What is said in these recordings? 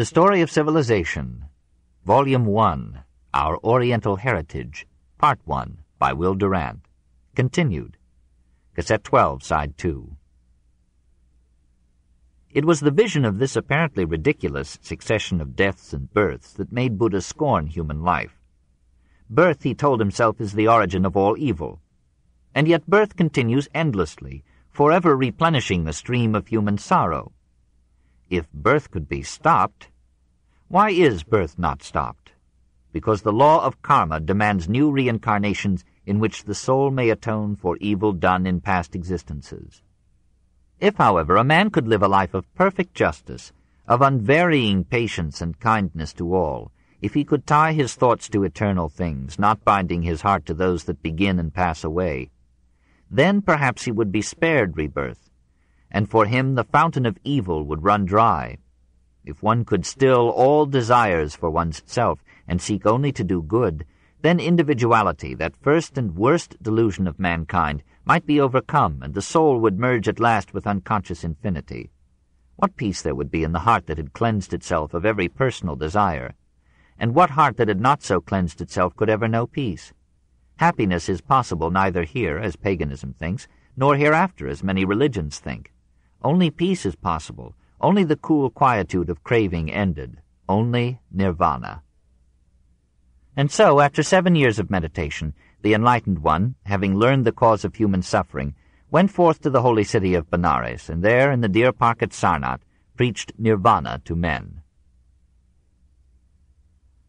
The Story of Civilization, Volume 1, Our Oriental Heritage, Part 1, by Will Durant. Continued. Cassette 12, Side 2. It was the vision of this apparently ridiculous succession of deaths and births that made Buddha scorn human life. Birth, he told himself, is the origin of all evil. And yet birth continues endlessly, forever replenishing the stream of human sorrow. If birth could be stopped, why is birth not stopped? Because the law of karma demands new reincarnations in which the soul may atone for evil done in past existences. If, however, a man could live a life of perfect justice, of unvarying patience and kindness to all, if he could tie his thoughts to eternal things, not binding his heart to those that begin and pass away, then perhaps he would be spared rebirth, and for him the fountain of evil would run dry. If one could still all desires for one's self and seek only to do good, then individuality, that first and worst delusion of mankind, might be overcome, and the soul would merge at last with unconscious infinity. What peace there would be in the heart that had cleansed itself of every personal desire, and what heart that had not so cleansed itself could ever know peace? Happiness is possible neither here, as paganism thinks, nor hereafter, as many religions think. Only peace is possible, only the cool quietude of craving ended, only nirvana. And so, after seven years of meditation, the enlightened one, having learned the cause of human suffering, went forth to the holy city of Benares, and there, in the deer park at Sarnath, preached nirvana to men.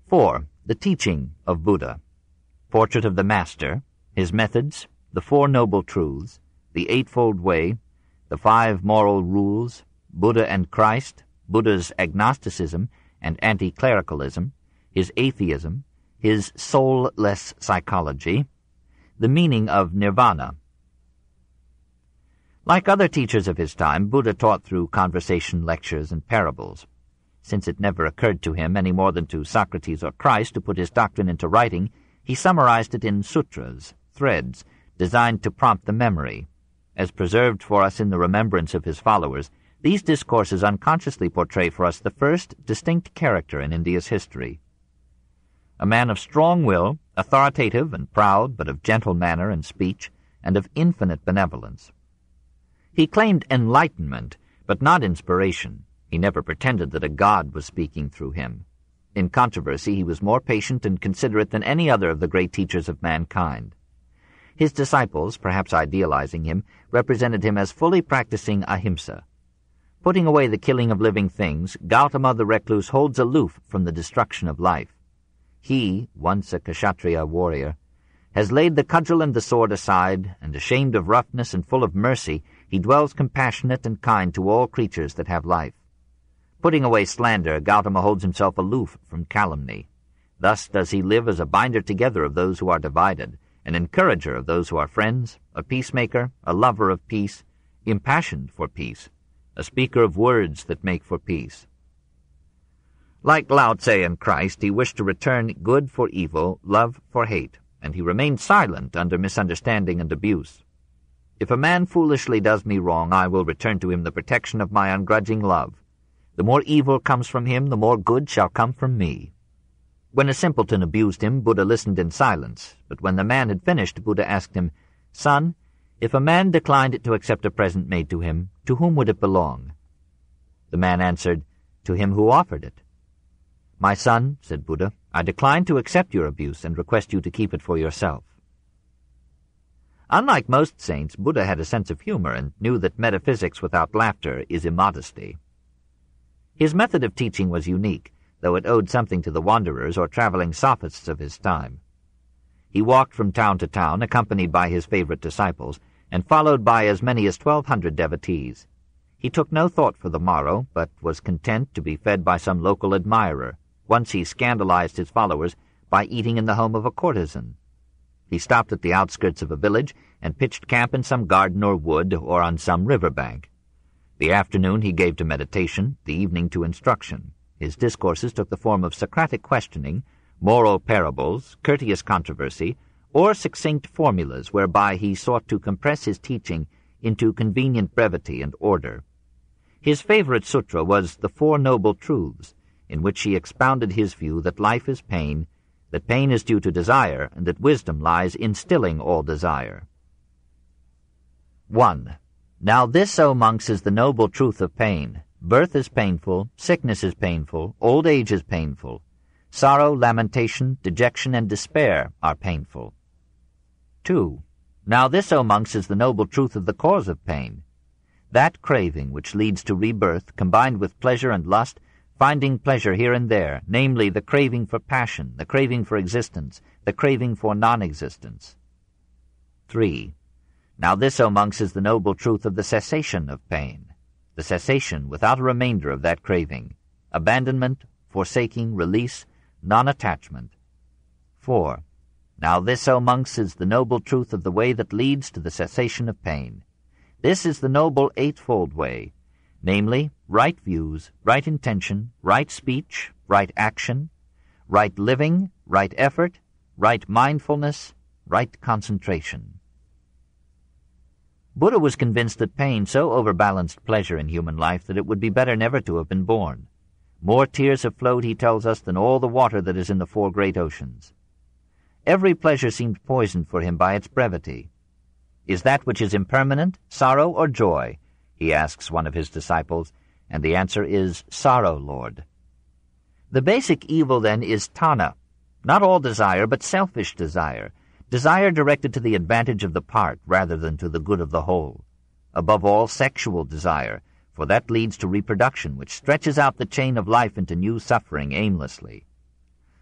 4. The Teaching of Buddha Portrait of the Master, His Methods, the Four Noble Truths, the Eightfold Way, the Five Moral Rules, Buddha and Christ, Buddha's agnosticism and anti-clericalism, his atheism, his soulless psychology, the meaning of nirvana. Like other teachers of his time, Buddha taught through conversation, lectures, and parables. Since it never occurred to him, any more than to Socrates or Christ, to put his doctrine into writing, he summarized it in sutras, threads, designed to prompt the memory. As preserved for us in the remembrance of his followers, these discourses unconsciously portray for us the first distinct character in India's history. A man of strong will, authoritative and proud, but of gentle manner and speech, and of infinite benevolence. He claimed enlightenment, but not inspiration. He never pretended that a god was speaking through him. In controversy, he was more patient and considerate than any other of the great teachers of mankind. His disciples, perhaps idealizing him, represented him as fully practicing ahimsa. Putting away the killing of living things, Gautama the recluse holds aloof from the destruction of life. He, once a Kshatriya warrior, has laid the cudgel and the sword aside, and ashamed of roughness and full of mercy, he dwells compassionate and kind to all creatures that have life. Putting away slander, Gautama holds himself aloof from calumny. Thus does he live as a binder together of those who are divided, an encourager of those who are friends, a peacemaker, a lover of peace, impassioned for peace, a speaker of words that make for peace. Like Lao Tse and Christ, he wished to return good for evil, love for hate, and he remained silent under misunderstanding and abuse. If a man foolishly does me wrong, I will return to him the protection of my ungrudging love. The more evil comes from him, the more good shall come from me. When a simpleton abused him, Buddha listened in silence, but when the man had finished, Buddha asked him, Son, if a man declined to accept a present made to him, to whom would it belong? The man answered, To him who offered it. My son, said Buddha, I decline to accept your abuse and request you to keep it for yourself. Unlike most saints, Buddha had a sense of humor and knew that metaphysics without laughter is immodesty. His method of teaching was unique, though it owed something to the wanderers or traveling sophists of his time. He walked from town to town, accompanied by his favorite disciples, and followed by as many as twelve hundred devotees. He took no thought for the morrow, but was content to be fed by some local admirer. Once he scandalized his followers by eating in the home of a courtesan. He stopped at the outskirts of a village and pitched camp in some garden or wood or on some river bank. The afternoon he gave to meditation, the evening to instruction. His discourses took the form of Socratic questioning, moral parables, courteous controversy, or succinct formulas whereby he sought to compress his teaching into convenient brevity and order. His favorite sutra was The Four Noble Truths, in which he expounded his view that life is pain, that pain is due to desire, and that wisdom lies in stilling all desire. 1. Now this, O monks, is the noble truth of pain. Birth is painful, sickness is painful, old age is painful. Sorrow, lamentation, dejection, and despair are painful. 2. Now this, O monks, is the noble truth of the cause of pain. That craving which leads to rebirth, combined with pleasure and lust, finding pleasure here and there, namely the craving for passion, the craving for existence, the craving for non-existence. 3. Now this, O monks, is the noble truth of the cessation of pain, the cessation without a remainder of that craving, abandonment, forsaking, release, non-attachment. 4. Now this, O monks, is the noble truth of the way that leads to the cessation of pain. This is the noble eightfold way, namely, right views, right intention, right speech, right action, right living, right effort, right mindfulness, right concentration. Buddha was convinced that pain so overbalanced pleasure in human life that it would be better never to have been born. More tears have flowed, he tells us, than all the water that is in the four great oceans. Every pleasure seemed poisoned for him by its brevity. Is that which is impermanent sorrow or joy? he asks one of his disciples, and the answer is sorrow, Lord. The basic evil, then, is tanha, not all desire, but selfish desire, desire directed to the advantage of the part rather than to the good of the whole. Above all, sexual desire, for that leads to reproduction, which stretches out the chain of life into new suffering aimlessly.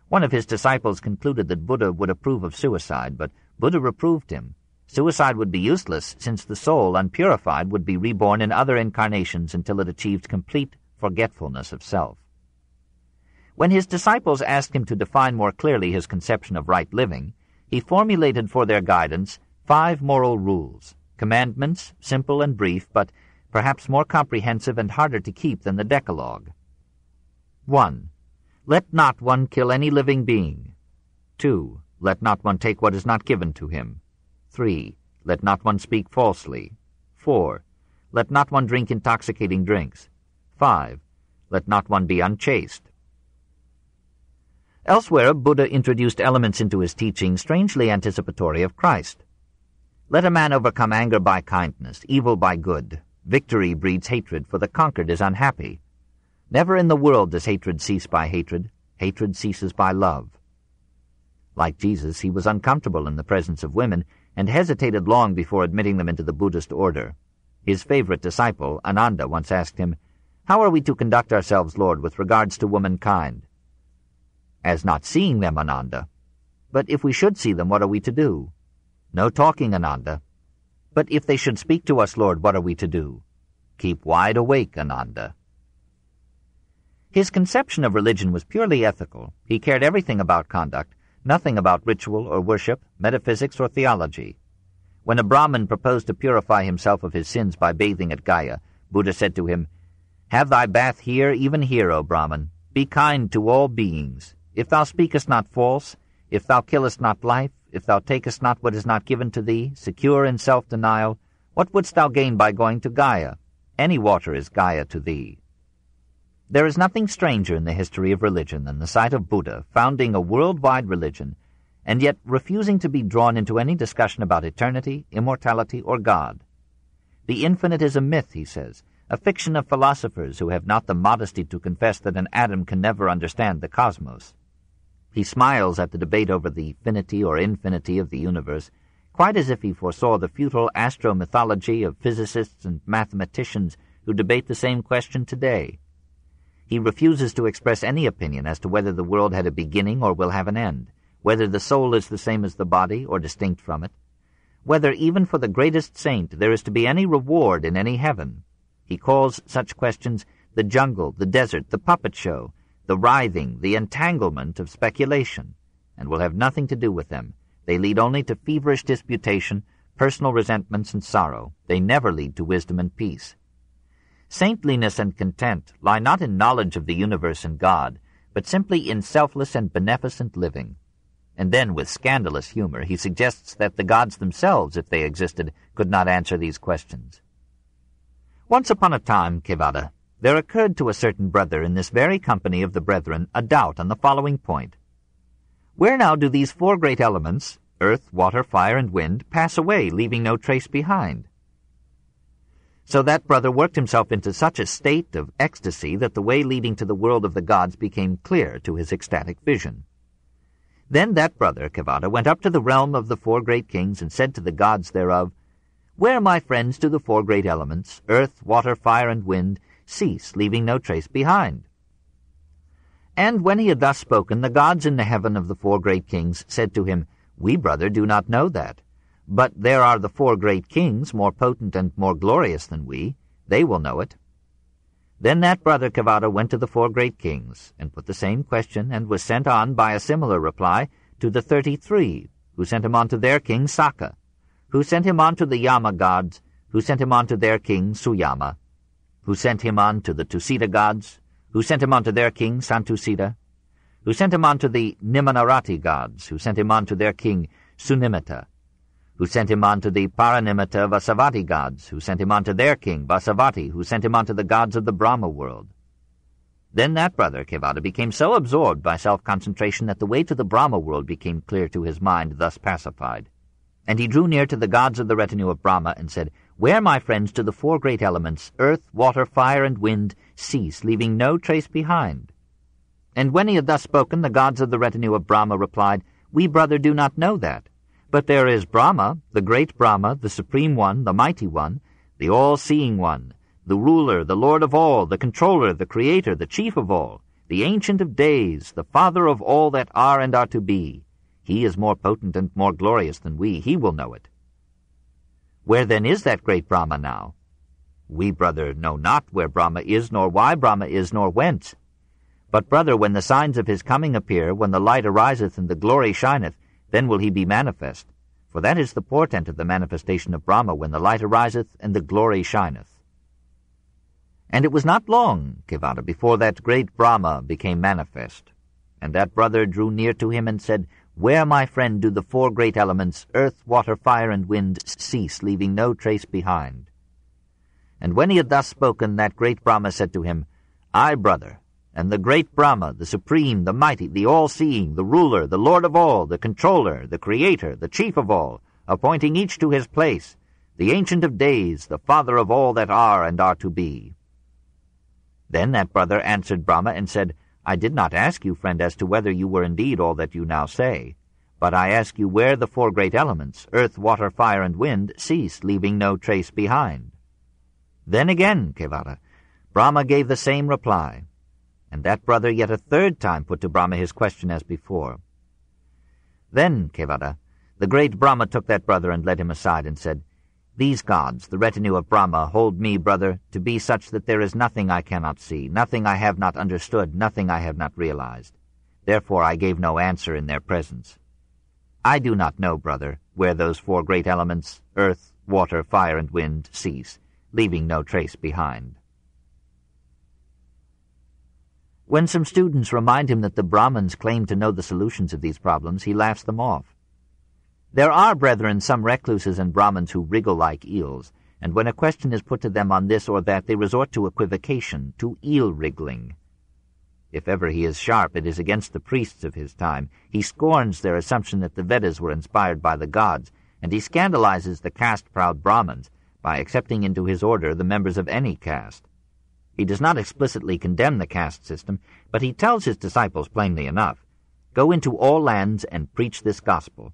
One of his disciples concluded that Buddha would approve of suicide, but Buddha reproved him. Suicide would be useless, since the soul, unpurified, would be reborn in other incarnations until it achieved complete forgetfulness of self. When his disciples asked him to define more clearly his conception of right living, he formulated for their guidance five moral rules, commandments, simple and brief, but perhaps more comprehensive and harder to keep than the Decalogue. 1. Let not one kill any living being. 2. Let not one take what is not given to him. 3. Let not one speak falsely. 4. Let not one drink intoxicating drinks. 5. Let not one be unchaste. Elsewhere, Buddha introduced elements into his teaching strangely anticipatory of Christ. Let a man overcome anger by kindness, evil by good. Victory breeds hatred, for the conquered is unhappy. Never in the world does hatred cease by hatred. Hatred ceases by love. Like Jesus, he was uncomfortable in the presence of women and hesitated long before admitting them into the Buddhist order. His favorite disciple, Ananda, once asked him, How are we to conduct ourselves, Lord, with regards to womankind? As not seeing them, Ananda. But if we should see them, what are we to do? No talking, Ananda. But if they should speak to us, Lord, what are we to do? Keep wide awake, Ananda. His conception of religion was purely ethical. He cared everything about conduct, nothing about ritual or worship, metaphysics or theology. When a Brahmin proposed to purify himself of his sins by bathing at Gaya, Buddha said to him, Have thy bath here, even here, O Brahmin. Be kind to all beings. If thou speakest not false, if thou killest not life, if thou takest not what is not given to thee, secure in self-denial, what wouldst thou gain by going to Gaya? Any water is Gaya to thee. There is nothing stranger in the history of religion than the sight of Buddha founding a worldwide religion and yet refusing to be drawn into any discussion about eternity, immortality, or God. The infinite is a myth, he says, a fiction of philosophers who have not the modesty to confess that an atom can never understand the cosmos. He smiles at the debate over the finity or infinity of the universe, quite as if he foresaw the futile astro-mythology of physicists and mathematicians who debate the same question today. He refuses to express any opinion as to whether the world had a beginning or will have an end, whether the soul is the same as the body or distinct from it, whether even for the greatest saint there is to be any reward in any heaven. He calls such questions the jungle, the desert, the puppet show, the writhing, the entanglement of speculation, and will have nothing to do with them. They lead only to feverish disputation, personal resentments, and sorrow. They never lead to wisdom and peace. Saintliness and content lie not in knowledge of the universe and God, but simply in selfless and beneficent living. And then, with scandalous humor, he suggests that the gods themselves, if they existed, could not answer these questions. Once upon a time, Kevaddha, there occurred to a certain brother in this very company of the brethren a doubt on the following point. Where now do these four great elements, earth, water, fire, and wind, pass away, leaving no trace behind? So that brother worked himself into such a state of ecstasy that the way leading to the world of the gods became clear to his ecstatic vision. Then that brother, Kevaddha, went up to the realm of the four great kings and said to the gods thereof, Where, my friends, do the four great elements, earth, water, fire, and wind, cease, leaving no trace behind? And when he had thus spoken, the gods in the heaven of the four great kings said to him, We, brother, do not know that. But there are the four great kings, more potent and more glorious than we. They will know it. Then that brother Kevaddha went to the four great kings, and put the same question, and was sent on by a similar reply to the thirty-three, who sent him on to their king Sakka, who sent him on to the Yama gods, who sent him on to their king Suyama, who sent him on to the Tusita gods, who sent him on to their king Santusita, who sent him on to the Nimmanarati gods, who sent him on to their king Sunimmita, who sent him on to the Paranimmita Vasavatti gods, who sent him on to their king, Vasavatti, who sent him on to the gods of the Brahma world. Then that brother, Kevaddha, became so absorbed by self-concentration that the way to the Brahma world became clear to his mind, thus pacified. And he drew near to the gods of the retinue of Brahma and said, Where, my friends, do the four great elements, earth, water, fire, and wind, cease, leaving no trace behind? And when he had thus spoken, the gods of the retinue of Brahma replied, We, brother, do not know that. But there is Brahma, the great Brahma, the Supreme One, the Mighty One, the All-Seeing One, the Ruler, the Lord of all, the Controller, the Creator, the Chief of all, the Ancient of Days, the Father of all that are and are to be. He is more potent and more glorious than we. He will know it. Where then is that great Brahma now? We, brother, know not where Brahma is, nor why Brahma is, nor whence. But, brother, when the signs of his coming appear, when the light ariseth and the glory shineth, then will he be manifest. For that is the portent of the manifestation of Brahma, when the light ariseth and the glory shineth. And it was not long, Kevaddha, before that great Brahma became manifest. And that brother drew near to him and said, Where, my friend, do the four great elements, earth, water, fire, and wind, cease, leaving no trace behind? And when he had thus spoken, that great Brahma said to him, I, brother, and the great Brahma, the supreme, the mighty, the all-seeing, the ruler, the lord of all, the controller, the creator, the chief of all, appointing each to his place, the ancient of days, the father of all that are and are to be. Then that brother answered Brahma and said, I did not ask you, friend, as to whether you were indeed all that you now say, but I ask you where the four great elements, earth, water, fire, and wind, cease, leaving no trace behind. Then again, Kevaddha, Brahma gave the same reply, and that brother yet a third time put to Brahma his question as before. Then, Kevaddha, the great Brahma took that brother and led him aside and said, These gods, the retinue of Brahma, hold me, brother, to be such that there is nothing I cannot see, nothing I have not understood, nothing I have not realized. Therefore I gave no answer in their presence. I do not know, brother, where those four great elements, earth, water, fire, and wind, cease, leaving no trace behind. When some students remind him that the Brahmins claim to know the solutions of these problems, he laughs them off. There are, brethren, some recluses and Brahmins who wriggle like eels, and when a question is put to them on this or that, they resort to equivocation, to eel-wriggling. If ever he is sharp, it is against the priests of his time. He scorns their assumption that the Vedas were inspired by the gods, and he scandalizes the caste-proud Brahmins by accepting into his order the members of any caste. He does not explicitly condemn the caste system, but he tells his disciples plainly enough, Go into all lands and preach this gospel.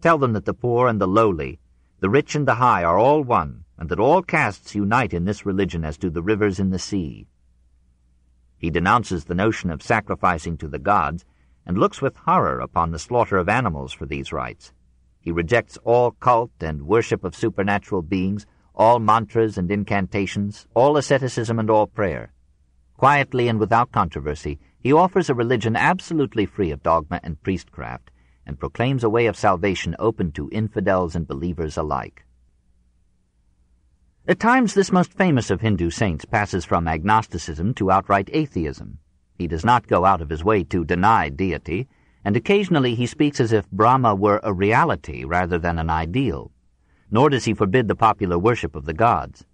Tell them that the poor and the lowly, the rich and the high are all one, and that all castes unite in this religion as do the rivers in the sea. He denounces the notion of sacrificing to the gods, and looks with horror upon the slaughter of animals for these rites. He rejects all cult and worship of supernatural beings, all mantras and incantations, all asceticism and all prayer. Quietly and without controversy, he offers a religion absolutely free of dogma and priestcraft, and proclaims a way of salvation open to infidels and believers alike. At times this most famous of Hindu saints passes from agnosticism to outright atheism. He does not go out of his way to deny deity, and occasionally he speaks as if Brahma were a reality rather than an ideal nor does he forbid the popular worship of the gods.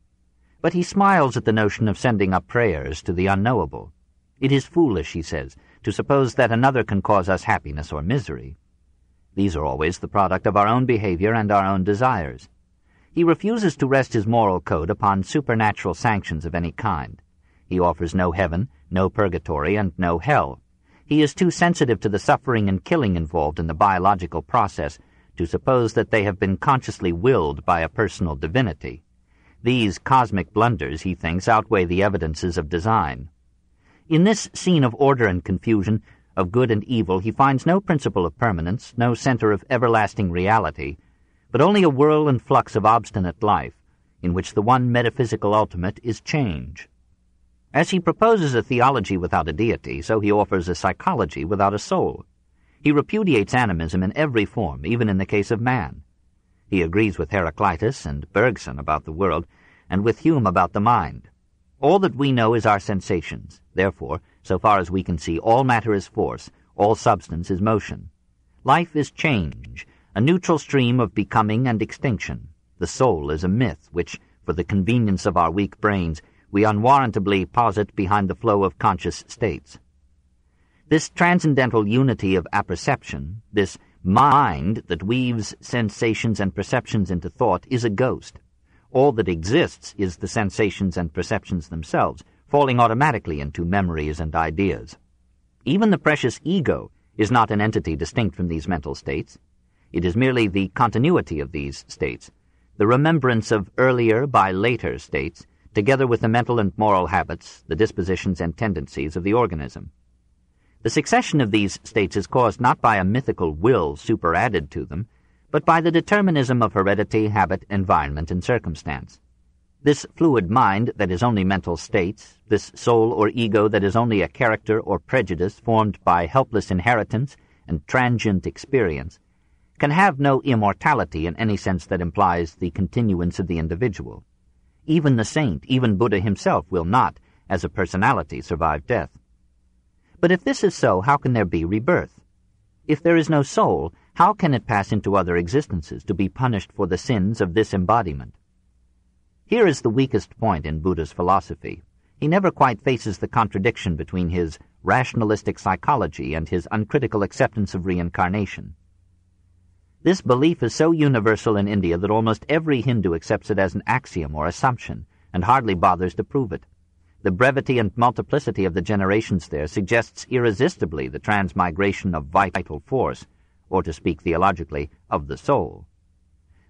But he smiles at the notion of sending up prayers to the unknowable. It is foolish, he says, to suppose that another can cause us happiness or misery. These are always the product of our own behavior and our own desires. He refuses to rest his moral code upon supernatural sanctions of any kind. He offers no heaven, no purgatory, and no hell. He is too sensitive to the suffering and killing involved in the biological process to suppose that they have been consciously willed by a personal divinity. These cosmic blunders, he thinks, outweigh the evidences of design. In this scene of order and confusion, of good and evil, he finds no principle of permanence, no center of everlasting reality, but only a whirl and flux of obstinate life, in which the one metaphysical ultimate is change. As he proposes a theology without a deity, so he offers a psychology without a soul. He repudiates animism in every form, even in the case of man. He agrees with Heraclitus and Bergson about the world, and with Hume about the mind. All that we know is our sensations. Therefore, so far as we can see, all matter is force, all substance is motion. Life is change, a neutral stream of becoming and extinction. The soul is a myth which, for the convenience of our weak brains, we unwarrantably posit behind the flow of conscious states. This transcendental unity of apperception, this mind that weaves sensations and perceptions into thought, is a ghost. All that exists is the sensations and perceptions themselves, falling automatically into memories and ideas. Even the precious ego is not an entity distinct from these mental states. It is merely the continuity of these states, the remembrance of earlier by later states, together with the mental and moral habits, the dispositions and tendencies of the organism. The succession of these states is caused not by a mythical will superadded to them, but by the determinism of heredity, habit, environment, and circumstance. This fluid mind that is only mental states, this soul or ego that is only a character or prejudice formed by helpless inheritance and transient experience, can have no immortality in any sense that implies the continuance of the individual. Even the saint, even Buddha himself, will not, as a personality, survive death. But if this is so, how can there be rebirth? If there is no soul, how can it pass into other existences to be punished for the sins of this embodiment? Here is the weakest point in Buddha's philosophy. He never quite faces the contradiction between his rationalistic psychology and his uncritical acceptance of reincarnation. This belief is so universal in India that almost every Hindu accepts it as an axiom or assumption and hardly bothers to prove it. The brevity and multiplicity of the generations there suggests irresistibly the transmigration of vital force, or to speak theologically, of the soul.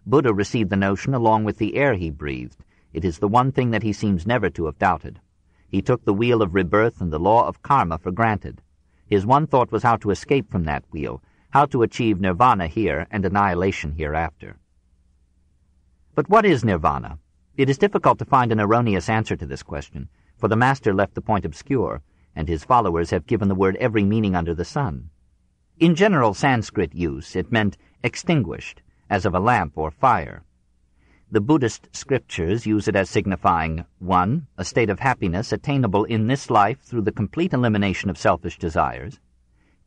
Buddha received the notion along with the air he breathed. It is the one thing that he seems never to have doubted. He took the wheel of rebirth and the law of karma for granted. His one thought was how to escape from that wheel, how to achieve nirvana here and annihilation hereafter. But what is nirvana? It is difficult to find an erroneous answer to this question, for the Master left the point obscure, and his followers have given the word every meaning under the sun. In general Sanskrit use, it meant extinguished, as of a lamp or fire. The Buddhist scriptures use it as signifying 1. A state of happiness attainable in this life through the complete elimination of selfish desires.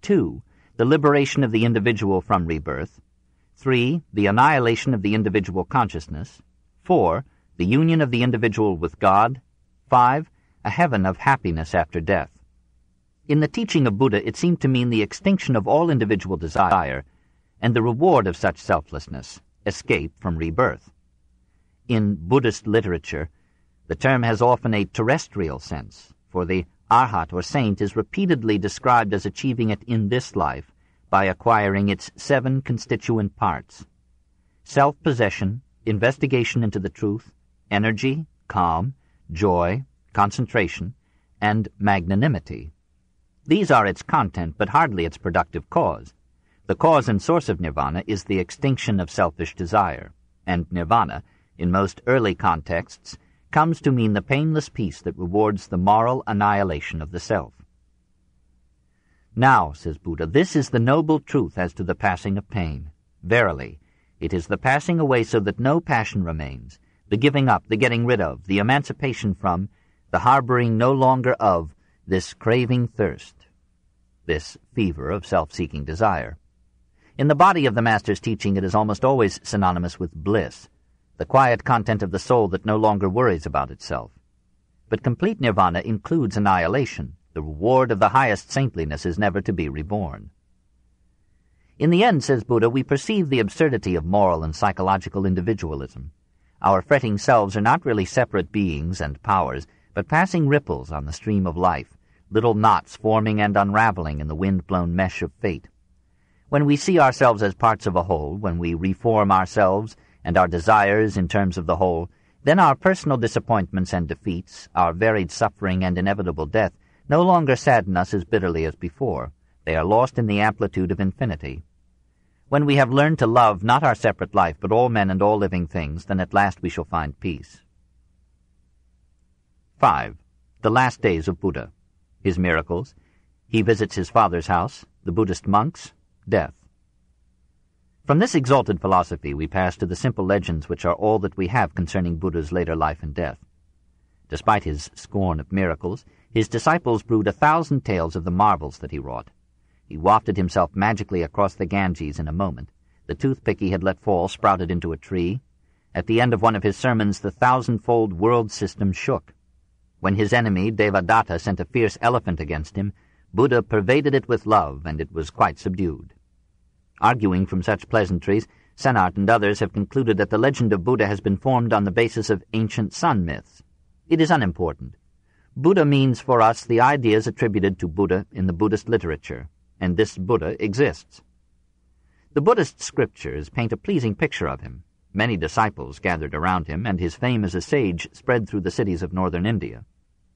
2. The liberation of the individual from rebirth. 3. The annihilation of the individual consciousness. 4. The union of the individual with God. 5. A heaven of happiness after death. In the teaching of Buddha, it seemed to mean the extinction of all individual desire and the reward of such selflessness, escape from rebirth. In Buddhist literature, the term has often a terrestrial sense, for the arhat or saint is repeatedly described as achieving it in this life by acquiring its seven constituent parts self-possession, investigation into the truth, energy, calm, joy, concentration, and magnanimity. These are its content, but hardly its productive cause. The cause and source of nirvana is the extinction of selfish desire, and nirvana, in most early contexts, comes to mean the painless peace that rewards the moral annihilation of the self. Now, says Buddha, this is the noble truth as to the passing of pain. Verily, it is the passing away so that no passion remains, the giving up, the getting rid of, the emancipation from, the harboring no longer of, this craving thirst, this fever of self-seeking desire. In the body of the Master's teaching it is almost always synonymous with bliss. the quiet content of the soul that no longer worries about itself. But complete nirvana includes annihilation. The reward of the highest saintliness is never to be reborn. In the end, says Buddha, we perceive the absurdity of moral and psychological individualism. Our fretting selves are not really separate beings and powers, but passing ripples on the stream of life, little knots forming and unraveling in the wind-blown mesh of fate. When we see ourselves as parts of a whole, when we reform ourselves and our desires in terms of the whole, then our personal disappointments and defeats, our varied suffering and inevitable death, no longer sadden us as bitterly as before. They are lost in the amplitude of infinity. When we have learned to love not our separate life, but all men and all living things, then at last we shall find peace. 5. The Last Days of Buddha. His miracles. He visits his father's house. The Buddhist monks. Death. From this exalted philosophy we pass to the simple legends which are all that we have concerning Buddha's later life and death. Despite his scorn of miracles, his disciples brewed a thousand tales of the marvels that he wrought. He wafted himself magically across the Ganges in a moment. The toothpick he had let fall sprouted into a tree. At the end of one of his sermons, the thousandfold world system shook. When his enemy, Devadatta, sent a fierce elephant against him, Buddha pervaded it with love, and it was quite subdued. Arguing from such pleasantries, Senart and others have concluded that the legend of Buddha has been formed on the basis of ancient sun myths. It is unimportant. Buddha means for us the ideas attributed to Buddha in the Buddhist literature and this Buddha exists. The Buddhist scriptures paint a pleasing picture of him. Many disciples gathered around him, and his fame as a sage spread through the cities of northern India.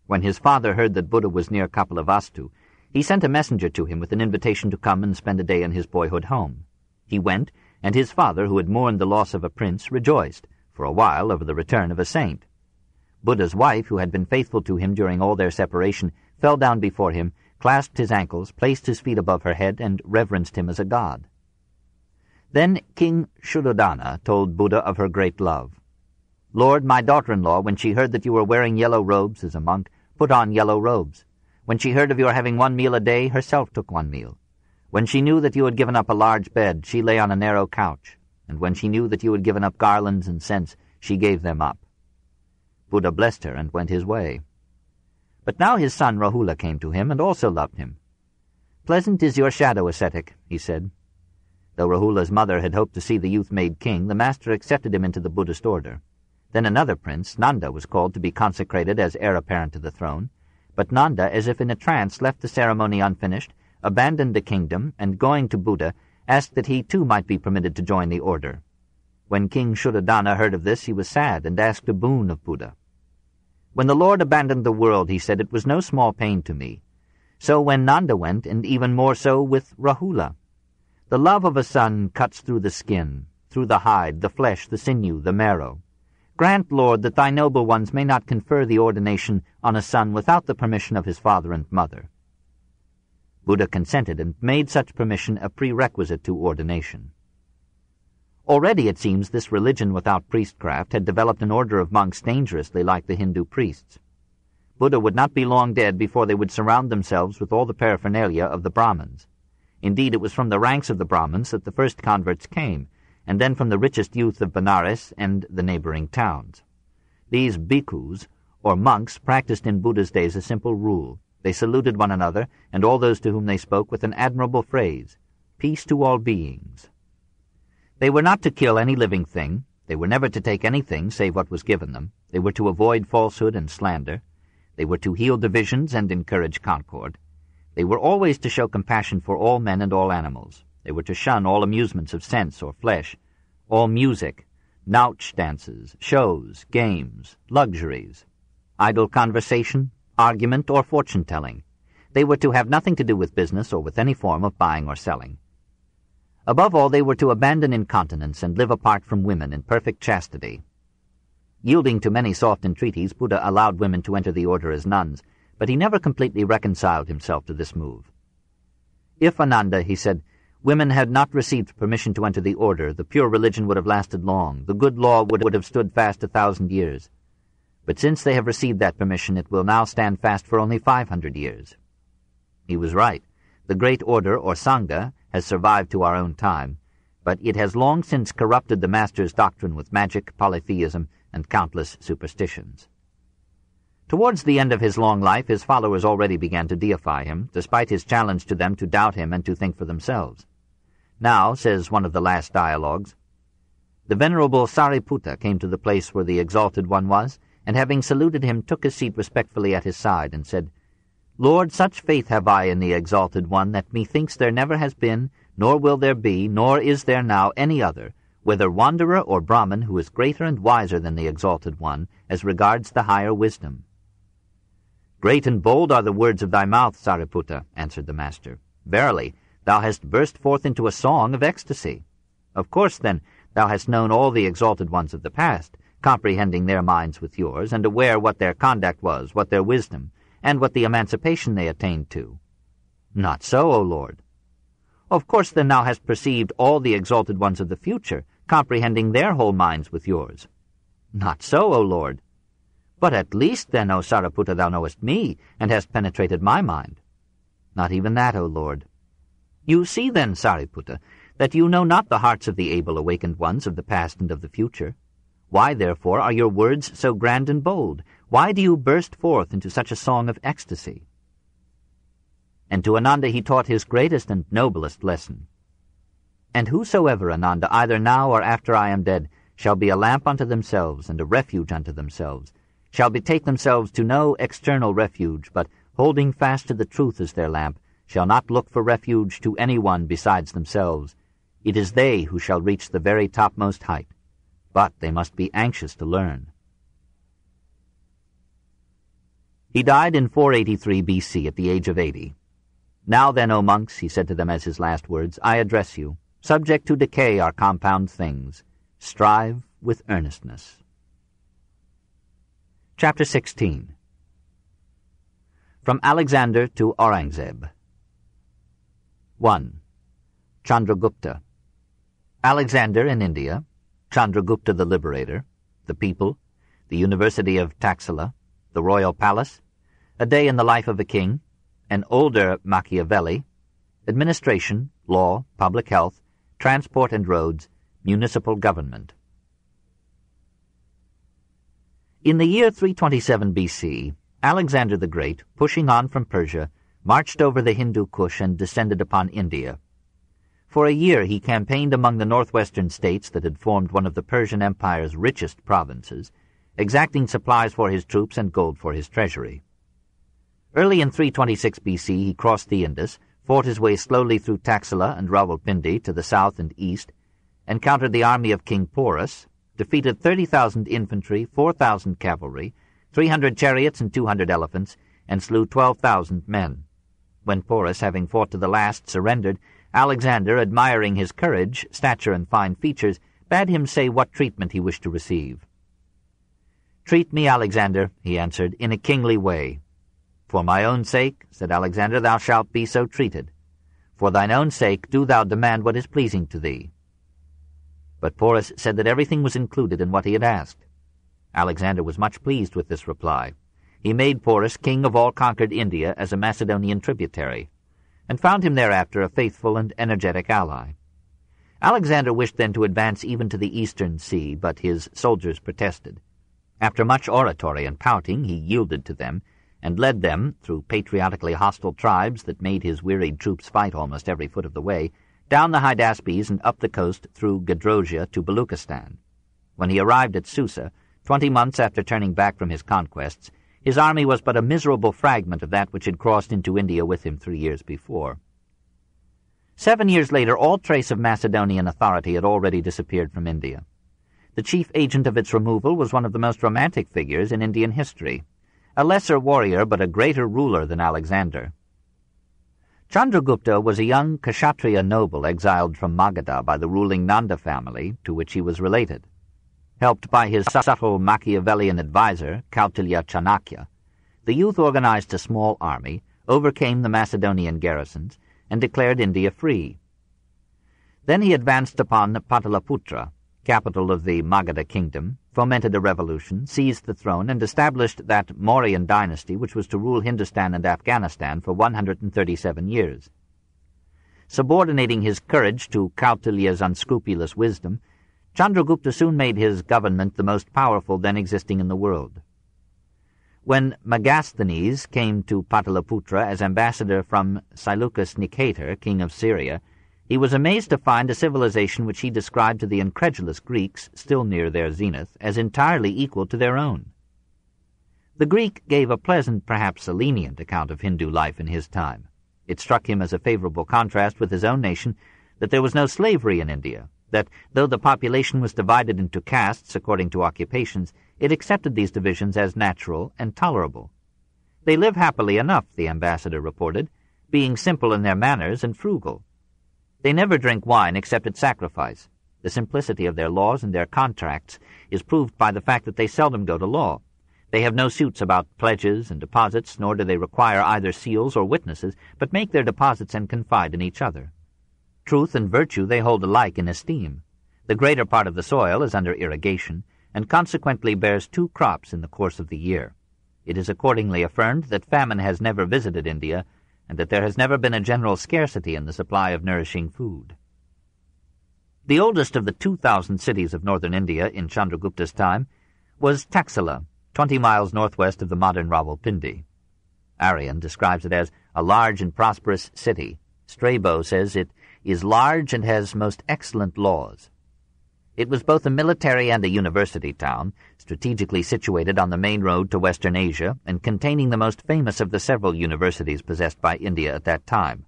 When his father heard that Buddha was near Kapilavastu, he sent a messenger to him with an invitation to come and spend a day in his boyhood home. He went, and his father, who had mourned the loss of a prince, rejoiced, for a while, over the return of a saint. Buddha's wife, who had been faithful to him during all their separation, fell down before him clasped his ankles, placed his feet above her head, and reverenced him as a god. Then King Shuddhodana told Buddha of her great love. Lord, my daughter-in-law, when she heard that you were wearing yellow robes as a monk, put on yellow robes. When she heard of your having one meal a day, herself took one meal. When she knew that you had given up a large bed, she lay on a narrow couch. And when she knew that you had given up garlands and scents, she gave them up. Buddha blessed her and went his way. But now his son Rahula came to him and also loved him. Pleasant is your shadow, ascetic, he said. Though Rahula's mother had hoped to see the youth made king, the master accepted him into the Buddhist order. Then another prince, Nanda, was called to be consecrated as heir apparent to the throne, but Nanda, as if in a trance, left the ceremony unfinished, abandoned the kingdom, and going to Buddha, asked that he too might be permitted to join the order. When King Shuddhodana heard of this, he was sad and asked a boon of Buddha. When the Lord abandoned the world, he said, it was no small pain to me. So when Nanda went, and even more so with Rahula. The love of a son cuts through the skin, through the hide, the flesh, the sinew, the marrow. Grant, Lord, that thy noble ones may not confer the ordination on a son without the permission of his father and mother. Buddha consented and made such permission a prerequisite to ordination. Already, it seems, this religion without priestcraft had developed an order of monks dangerously like the Hindu priests. Buddha would not be long dead before they would surround themselves with all the paraphernalia of the Brahmins. Indeed, it was from the ranks of the Brahmins that the first converts came, and then from the richest youth of Benares and the neighboring towns. These bhikkhus, or monks, practiced in Buddha's days a simple rule. They saluted one another, and all those to whom they spoke, with an admirable phrase, Peace to all beings. They were not to kill any living thing. They were never to take anything save what was given them. They were to avoid falsehood and slander. They were to heal divisions and encourage concord. They were always to show compassion for all men and all animals. They were to shun all amusements of sense or flesh, all music, nautch dances, shows, games, luxuries, idle conversation, argument, or fortune-telling. They were to have nothing to do with business or with any form of buying or selling. Above all, they were to abandon incontinence and live apart from women in perfect chastity. Yielding to many soft entreaties, Buddha allowed women to enter the order as nuns, but he never completely reconciled himself to this move. If, Ananda, he said, women had not received permission to enter the order, the pure religion would have lasted long, the good law would, have stood fast a thousand years. But since they have received that permission, it will now stand fast for only five hundred years. He was right. The great order, or Sangha, has survived to our own time, but it has long since corrupted the master's doctrine with magic, polytheism, and countless superstitions. Towards the end of his long life, his followers already began to deify him, despite his challenge to them to doubt him and to think for themselves. Now, says one of the last dialogues, the venerable Sariputta came to the place where the Exalted One was, and having saluted him, took his seat respectfully at his side, and said, Lord, such faith have I in the Exalted One, that methinks there never has been, nor will there be, nor is there now any other, whether wanderer or Brahmin, who is greater and wiser than the Exalted One, as regards the higher wisdom. Great and bold are the words of thy mouth, Sariputta, answered the master. Verily, thou hast burst forth into a song of ecstasy. Of course, then, thou hast known all the exalted ones of the past, comprehending their minds with yours, and aware what their conduct was, what their wisdom, and what the emancipation they attained to. Not so, O Lord. Of course, then, thou hast perceived all the exalted ones of the future, comprehending their whole minds with yours. Not so, O Lord. But at least then, O Sariputta, thou knowest me, and hast penetrated my mind. Not even that, O Lord. You see then, Sariputta, that you know not the hearts of the able awakened ones of the past and of the future. Why, therefore, are your words so grand and bold? Why do you burst forth into such a song of ecstasy? And to Ananda he taught his greatest and noblest lesson. And whosoever, Ananda, either now or after I am dead, shall be a lamp unto themselves and a refuge unto themselves, shall betake themselves to no external refuge, but, holding fast to the truth as their lamp, shall not look for refuge to any one besides themselves. It is they who shall reach the very topmost height, but they must be anxious to learn. He died in 483 BC at the age of eighty. Now then, O monks, he said to them as his last words, I address you. Subject to decay are compound things. Strive with earnestness. Chapter 16 From Alexander to Aurangzeb 1. Chandragupta Alexander in India, Chandragupta the Liberator, the people, the University of Taxila, the Royal Palace, a day in the life of a king, an older Machiavelli, administration, law, public health, transport and roads, municipal government. In the year 327 BC, Alexander the Great, pushing on from Persia, marched over the Hindu Kush and descended upon India. For a year he campaigned among the northwestern states that had formed one of the Persian Empire's richest provinces, exacting supplies for his troops and gold for his treasury. Early in 326 BC he crossed the Indus, fought his way slowly through Taxila and Rawalpindi to the south and east, encountered the army of King Porus, defeated 30,000 infantry, 4,000 cavalry, 300 chariots and 200 elephants, and slew 12,000 men. When Porus, having fought to the last, surrendered, Alexander, admiring his courage, stature, and fine features, bade him say what treatment he wished to receive. Treat me, Alexander, he answered, in a kingly way. For my own sake, said Alexander, thou shalt be so treated. For thine own sake do thou demand what is pleasing to thee. But Porus said that everything was included in what he had asked. Alexander was much pleased with this reply. He made Porus king of all conquered India as a Macedonian tributary, and found him thereafter a faithful and energetic ally. Alexander wished then to advance even to the eastern sea, but his soldiers protested. After much oratory and pouting, he yielded to them, and led them, through patriotically hostile tribes that made his wearied troops fight almost every foot of the way, down the Hydaspes and up the coast through Gedrosia to Baluchistan. When he arrived at Susa, twenty months after turning back from his conquests, his army was but a miserable fragment of that which had crossed into India with him three years before. Seven years later, all trace of Macedonian authority had already disappeared from India. The chief agent of its removal was one of the most romantic figures in Indian history, a lesser warrior but a greater ruler than Alexander. Chandragupta was a young Kshatriya noble exiled from Magadha by the ruling Nanda family, to which he was related. Helped by his subtle Machiavellian adviser, Kautilya Chanakya, the youth organized a small army, overcame the Macedonian garrisons, and declared India free. Then he advanced upon Pataliputra, capital of the Magadha kingdom, fomented a revolution, seized the throne, and established that Mauryan dynasty which was to rule Hindustan and Afghanistan for 137 years. Subordinating his courage to Kautilya's unscrupulous wisdom, Chandragupta soon made his government the most powerful then existing in the world. When Megasthenes came to Pataliputra as ambassador from Seleucus Nicator, king of Syria, he was amazed to find a civilization which he described to the incredulous Greeks, still near their zenith, as entirely equal to their own. The Greek gave a pleasant, perhaps a lenient account of Hindu life in his time. It struck him as a favorable contrast with his own nation that there was no slavery in India, that though the population was divided into castes according to occupations, it accepted these divisions as natural and tolerable. They live happily enough, the ambassador reported, being simple in their manners and frugal. They never drink wine except at sacrifice. The simplicity of their laws and their contracts is proved by the fact that they seldom go to law. They have no suits about pledges and deposits, nor do they require either seals or witnesses, but make their deposits and confide in each other. Truth and virtue they hold alike in esteem. The greater part of the soil is under irrigation, and consequently bears two crops in the course of the year. It is accordingly affirmed that famine has never visited India, and that there has never been a general scarcity in the supply of nourishing food. The oldest of the two thousand cities of northern India in Chandragupta's time was Taxila, twenty miles northwest of the modern Rawalpindi. Arrian describes it as a large and prosperous city. Strabo says it is large and has most excellent laws. It was both a military and a university town, strategically situated on the main road to Western Asia and containing the most famous of the several universities possessed by India at that time.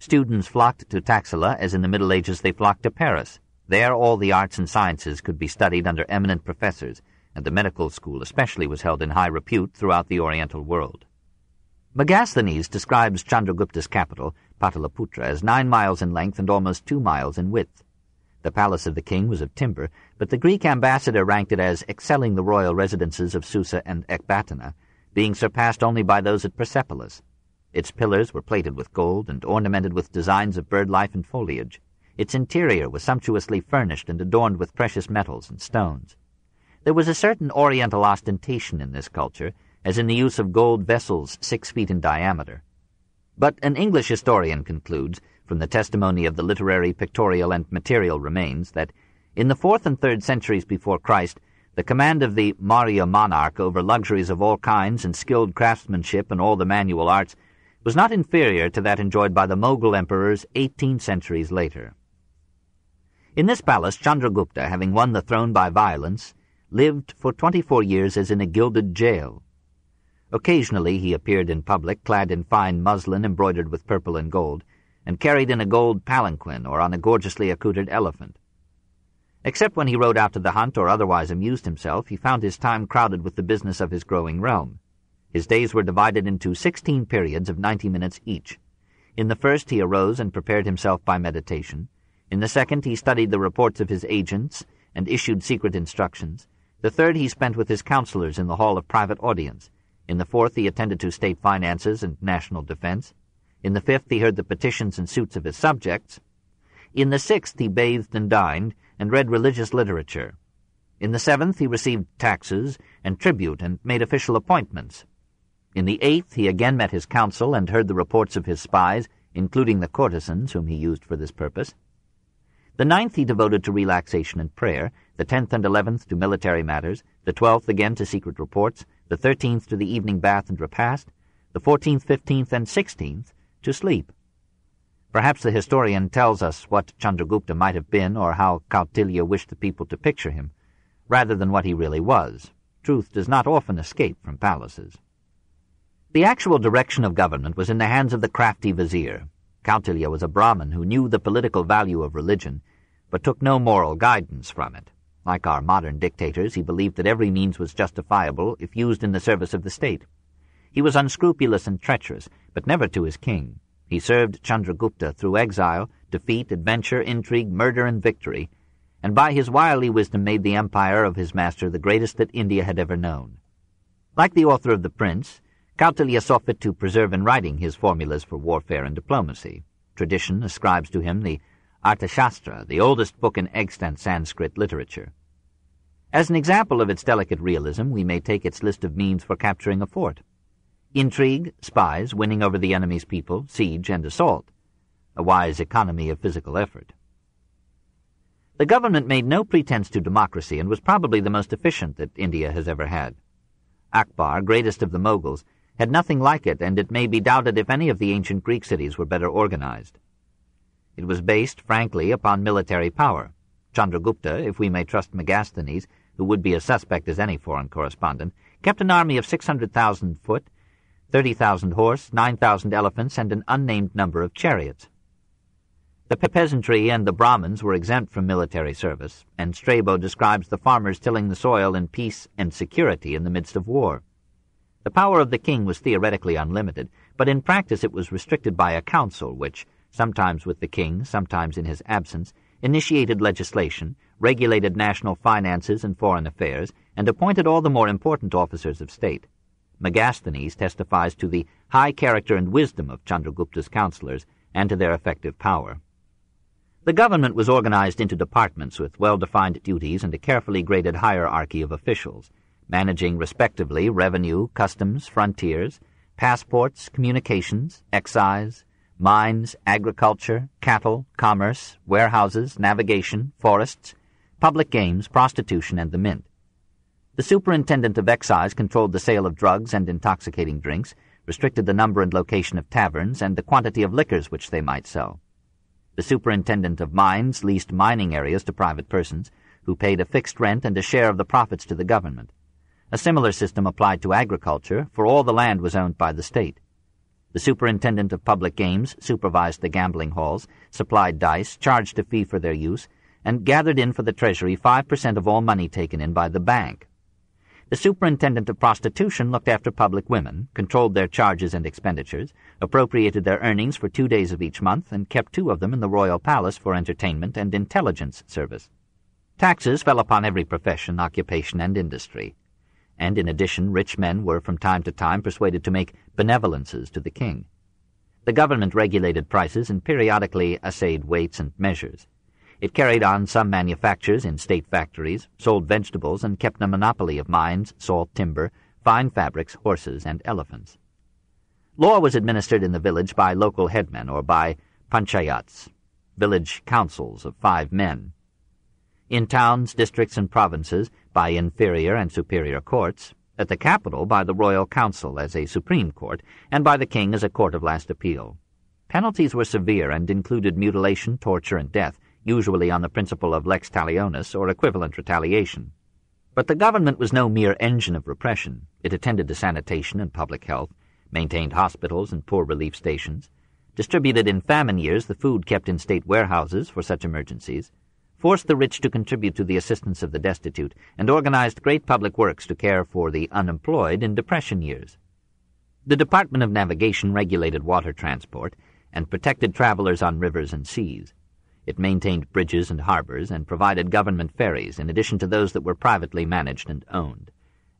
Students flocked to Taxila as in the Middle Ages they flocked to Paris. There all the arts and sciences could be studied under eminent professors, and the medical school especially was held in high repute throughout the Oriental world. Megasthenes describes Chandragupta's capital, Pataliputra, as nine miles in length and almost two miles in width. The palace of the king was of timber, but the Greek ambassador ranked it as excelling the royal residences of Susa and Ecbatana, being surpassed only by those at Persepolis. Its pillars were plated with gold and ornamented with designs of bird life and foliage. Its interior was sumptuously furnished and adorned with precious metals and stones. There was a certain oriental ostentation in this culture, as in the use of gold vessels six feet in diameter. But an English historian concludes, from the testimony of the literary, pictorial, and material remains, that in the fourth and third centuries before Christ, the command of the Maurya monarch over luxuries of all kinds and skilled craftsmanship and all the manual arts was not inferior to that enjoyed by the Mughal emperors eighteen centuries later. In this palace, Chandragupta, having won the throne by violence, lived for twenty-four years as in a gilded jail. Occasionally he appeared in public clad in fine muslin embroidered with purple and gold, and carried in a gold palanquin or on a gorgeously accoutred elephant. Except when he rode out to the hunt or otherwise amused himself, he found his time crowded with the business of his growing realm. His days were divided into sixteen periods of ninety minutes each. In the first he arose and prepared himself by meditation. In the second he studied the reports of his agents and issued secret instructions. The third he spent with his counselors in the hall of private audience. In the fourth he attended to state finances and national defense. In the fifth he heard the petitions and suits of his subjects. In the sixth he bathed and dined, and read religious literature. In the seventh he received taxes and tribute and made official appointments. In the eighth he again met his council and heard the reports of his spies, including the courtesans whom he used for this purpose. The ninth he devoted to relaxation and prayer, the tenth and eleventh to military matters, the twelfth again to secret reports, the thirteenth to the evening bath and repast, the fourteenth, fifteenth, and sixteenth to sleep. Perhaps the historian tells us what Chandragupta might have been or how Kautilya wished the people to picture him, rather than what he really was. Truth does not often escape from palaces. The actual direction of government was in the hands of the crafty vizier, Kautilya was a Brahmin who knew the political value of religion, but took no moral guidance from it. Like our modern dictators, he believed that every means was justifiable if used in the service of the state. He was unscrupulous and treacherous, but never to his king. He served Chandragupta through exile, defeat, adventure, intrigue, murder, and victory, and by his wily wisdom made the empire of his master the greatest that India had ever known. Like the author of The Prince, Kautilya saw fit to preserve in writing his formulas for warfare and diplomacy. Tradition ascribes to him the Arthashastra, the oldest book in extant Sanskrit literature. As an example of its delicate realism, we may take its list of means for capturing a fort. Intrigue, spies, winning over the enemy's people, siege, and assault. a wise economy of physical effort. The government made no pretense to democracy and was probably the most efficient that India has ever had. Akbar, greatest of the Moguls, had nothing like it, and it may be doubted if any of the ancient Greek cities were better organized. It was based, frankly, upon military power. Chandragupta, if we may trust Megasthenes, who would be a suspect as any foreign correspondent, kept an army of 600,000 foot, 30,000 horse, 9,000 elephants, and an unnamed number of chariots. The peasantry and the Brahmins were exempt from military service, and Strabo describes the farmers tilling the soil in peace and security in the midst of war. The power of the king was theoretically unlimited, but in practice it was restricted by a council which, sometimes with the king, sometimes in his absence, initiated legislation, regulated national finances and foreign affairs, and appointed all the more important officers of state. Megasthenes testifies to the high character and wisdom of Chandragupta's counselors and to their effective power. The government was organized into departments with well-defined duties and a carefully graded hierarchy of officials, managing respectively revenue, customs, frontiers, passports, communications, excise, mines, agriculture, cattle, commerce, warehouses, navigation, forests, public games, prostitution, and the mint. The superintendent of excise controlled the sale of drugs and intoxicating drinks, restricted the number and location of taverns, and the quantity of liquors which they might sell. The superintendent of mines leased mining areas to private persons, who paid a fixed rent and a share of the profits to the government. A similar system applied to agriculture, for all the land was owned by the state. The superintendent of public games supervised the gambling halls, supplied dice, charged a fee for their use, and gathered in for the treasury five per cent of all money taken in by the bank. The superintendent of prostitution looked after public women, controlled their charges and expenditures, appropriated their earnings for two days of each month, and kept two of them in the royal palace for entertainment and intelligence service. Taxes fell upon every profession, occupation, and industry and in addition rich men were from time to time persuaded to make benevolences to the king. The government regulated prices and periodically assayed weights and measures. It carried on some manufactures in state factories, sold vegetables, and kept a monopoly of mines, salt timber, fine fabrics, horses, and elephants. Law was administered in the village by local headmen or by panchayats, village councils of five men. In towns, districts, and provinces, by inferior and superior courts, at the capital by the royal council as a supreme court, and by the king as a court of last appeal. Penalties were severe and included mutilation, torture, and death, usually on the principle of lex talionis or equivalent retaliation. But the government was no mere engine of repression. It attended to sanitation and public health, maintained hospitals and poor relief stations, distributed in famine years the food kept in state warehouses for such emergencies, forced the rich to contribute to the assistance of the destitute, and organized great public works to care for the unemployed in depression years. The Department of Navigation regulated water transport and protected travelers on rivers and seas. It maintained bridges and harbors and provided government ferries in addition to those that were privately managed and owned.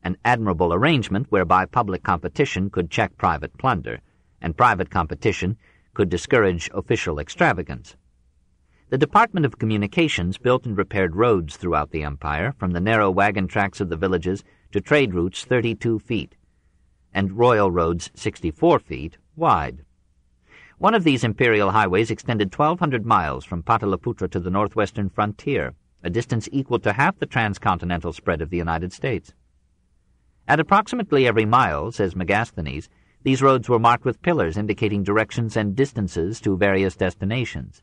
An admirable arrangement whereby public competition could check private plunder, and private competition could discourage official extravagance. The Department of Communications built and repaired roads throughout the empire, from the narrow wagon tracks of the villages to trade routes 32 feet, and royal roads 64 feet wide. One of these imperial highways extended 1,200 miles from Pataliputra to the northwestern frontier, a distance equal to half the transcontinental spread of the United States. At approximately every mile, says Megasthenes, these roads were marked with pillars indicating directions and distances to various destinations.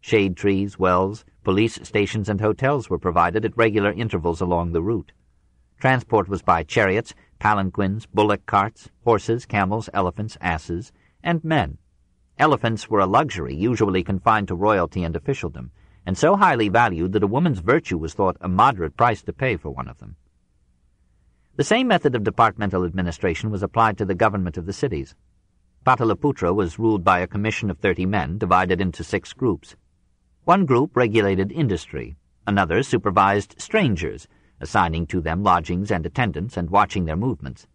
Shade trees, wells, police stations, and hotels were provided at regular intervals along the route. Transport was by chariots, palanquins, bullock carts, horses, camels, elephants, asses, and men. Elephants were a luxury usually confined to royalty and officialdom, and so highly valued that a woman's virtue was thought a moderate price to pay for one of them. The same method of departmental administration was applied to the government of the cities. Pataliputra was ruled by a commission of thirty men, divided into six groups. One group regulated industry, another supervised strangers, assigning to them lodgings and attendance and watching their movements.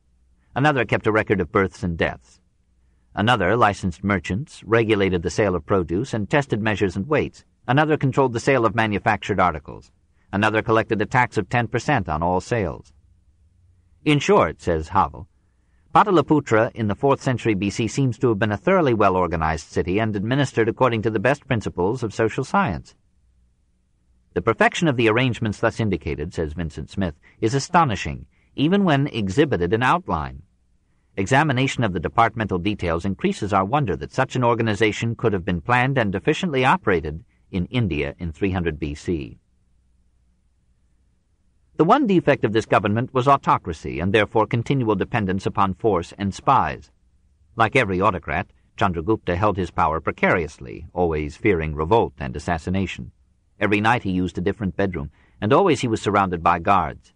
Another kept a record of births and deaths. Another licensed merchants, regulated the sale of produce, and tested measures and weights. Another controlled the sale of manufactured articles. Another collected a tax of 10% on all sales. In short, says Havell, Pataliputra in the 4th century BC seems to have been a thoroughly well-organized city and administered according to the best principles of social science. The perfection of the arrangements thus indicated, says Vincent Smith, is astonishing, even when exhibited in outline. Examination of the departmental details increases our wonder that such an organization could have been planned and efficiently operated in India in 300 BC. The one defect of this government was autocracy, and therefore continual dependence upon force and spies. Like every autocrat, Chandragupta held his power precariously, always fearing revolt and assassination. Every night he used a different bedroom, and always he was surrounded by guards.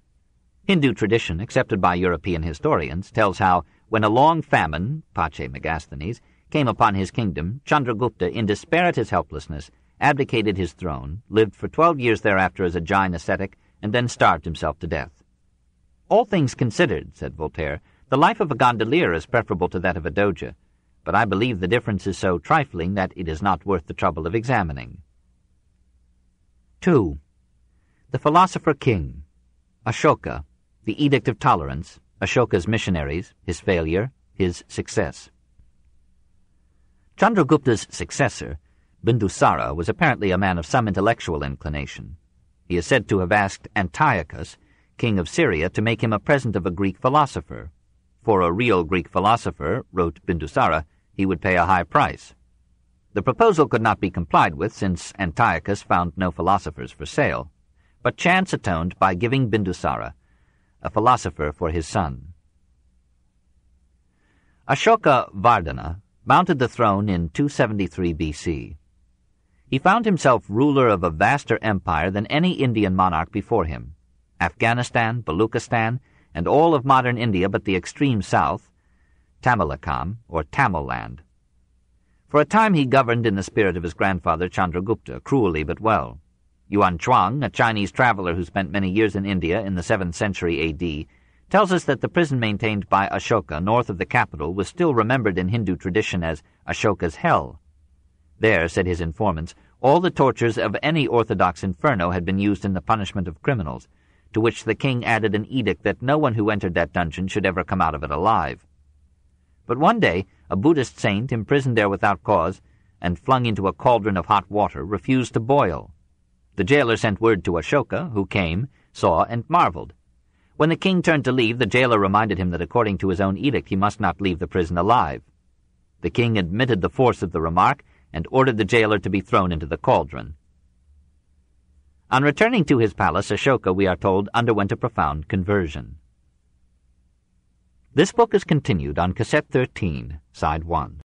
Hindu tradition, accepted by European historians, tells how, when a long famine, Pace Megasthenes, came upon his kingdom, Chandragupta, in despair at his helplessness, abdicated his throne, lived for twelve years thereafter as a Jain ascetic, and then starved himself to death. All things considered, said Voltaire, the life of a gondolier is preferable to that of a doge, but I believe the difference is so trifling that it is not worth the trouble of examining. 2. The Philosopher King Ashoka, the Edict of Tolerance, Ashoka's missionaries, his failure, his success. Chandragupta's successor, Bindusara, was apparently a man of some intellectual inclination. He is said to have asked Antiochus, king of Syria, to make him a present of a Greek philosopher. For a real Greek philosopher, wrote Bindusara, he would pay a high price. The proposal could not be complied with, since Antiochus found no philosophers for sale, but chance atoned by giving Bindusara a philosopher for his son. Ashoka Vardhana mounted the throne in 273 BC. He found himself ruler of a vaster empire than any Indian monarch before him. Afghanistan, Baluchistan, and all of modern India but the extreme south, Tamilakam, or Tamil land. For a time he governed in the spirit of his grandfather Chandragupta, cruelly but well. Yuan Chuang, a Chinese traveler who spent many years in India in the 7th century A.D., tells us that the prison maintained by Ashoka north of the capital was still remembered in Hindu tradition as Ashoka's hell. There, said his informants, all the tortures of any orthodox inferno had been used in the punishment of criminals, to which the king added an edict that no one who entered that dungeon should ever come out of it alive. But one day a Buddhist saint, imprisoned there without cause, and flung into a cauldron of hot water, refused to boil. The jailer sent word to Ashoka, who came, saw, and marveled. When the king turned to leave, the jailer reminded him that according to his own edict he must not leave the prison alive. The king admitted the force of the remark and ordered the jailer to be thrown into the cauldron. On returning to his palace, Ashoka, we are told, underwent a profound conversion. This book is continued on cassette 13, side 1.